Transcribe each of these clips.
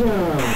Action!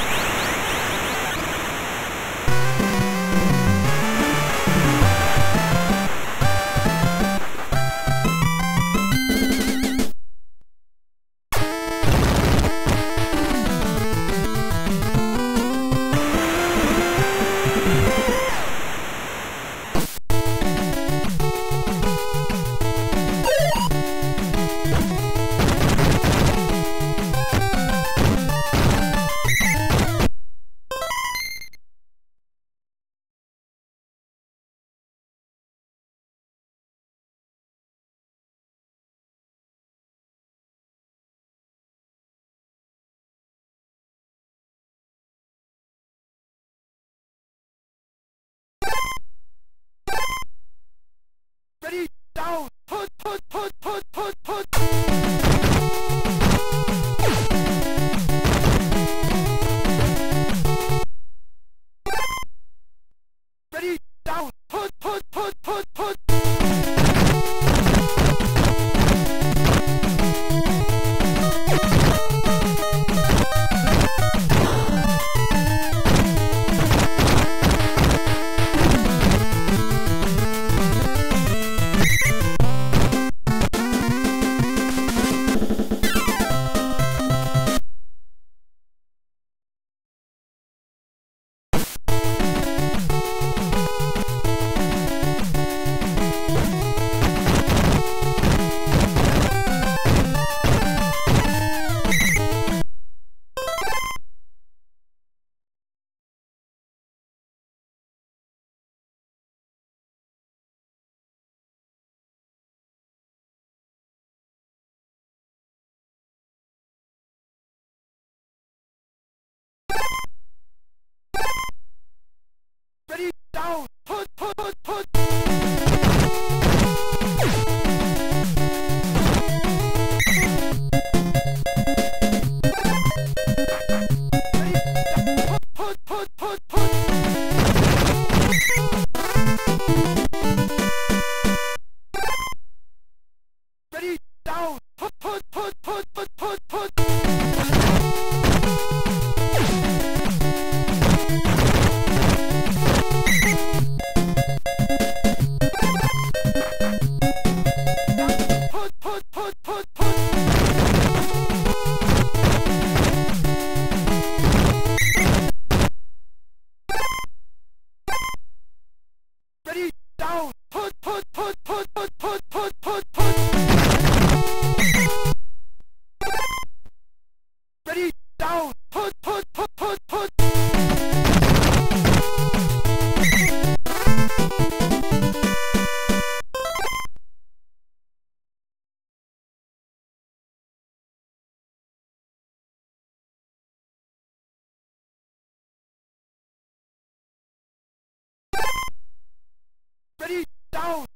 hood, hood. Down,